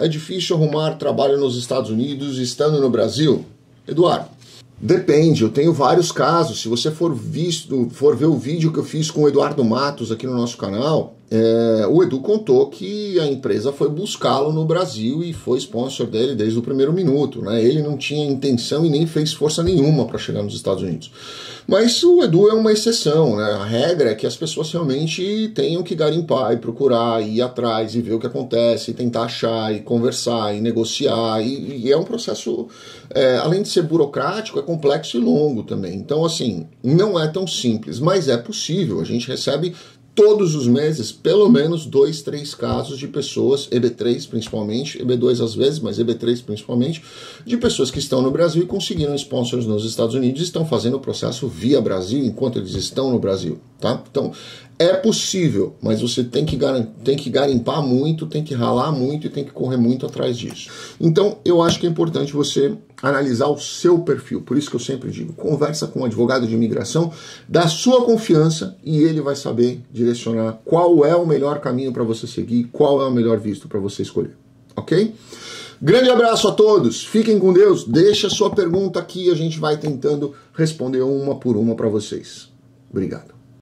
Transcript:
É difícil arrumar trabalho nos Estados Unidos estando no Brasil? Eduardo, depende. Eu tenho vários casos. Se você for visto, for ver o vídeo que eu fiz com o Eduardo Matos aqui no nosso canal, é, o Edu contou que a empresa foi buscá-lo no Brasil e foi sponsor dele desde o primeiro minuto. Né? Ele não tinha intenção e nem fez força nenhuma para chegar nos Estados Unidos. Mas o Edu é uma exceção, né? A regra é que as pessoas realmente tenham que garimpar e procurar, e ir atrás e ver o que acontece, e tentar achar, e conversar, e negociar. E, e é um processo, é, além de ser burocrático, é complexo e longo também. Então, assim, não é tão simples, mas é possível. A gente recebe todos os meses, pelo menos dois, três casos de pessoas, EB3 principalmente, EB2 às vezes, mas EB3 principalmente, de pessoas que estão no Brasil e conseguiram sponsors nos Estados Unidos e estão fazendo o processo via Brasil enquanto eles estão no Brasil, tá? Então, é possível, mas você tem que, tem que garimpar muito, tem que ralar muito e tem que correr muito atrás disso. Então, eu acho que é importante você analisar o seu perfil. Por isso que eu sempre digo, conversa com um advogado de imigração da sua confiança e ele vai saber direcionar qual é o melhor caminho para você seguir, qual é o melhor visto para você escolher. OK? Grande abraço a todos. Fiquem com Deus. Deixa sua pergunta aqui, a gente vai tentando responder uma por uma para vocês. Obrigado.